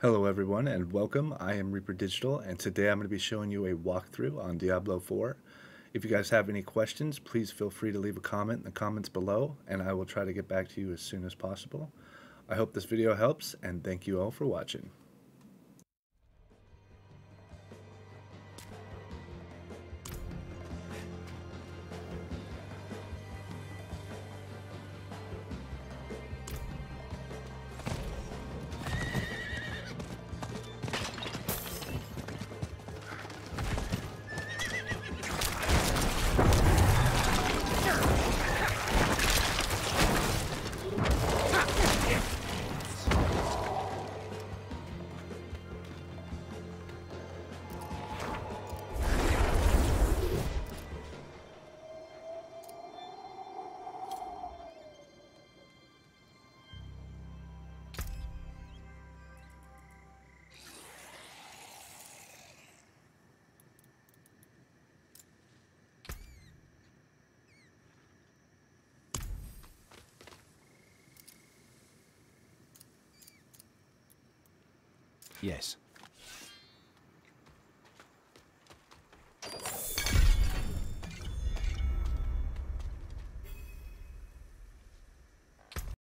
Hello everyone and welcome. I am Reaper Digital and today I'm going to be showing you a walkthrough on Diablo 4. If you guys have any questions, please feel free to leave a comment in the comments below and I will try to get back to you as soon as possible. I hope this video helps and thank you all for watching. Yes.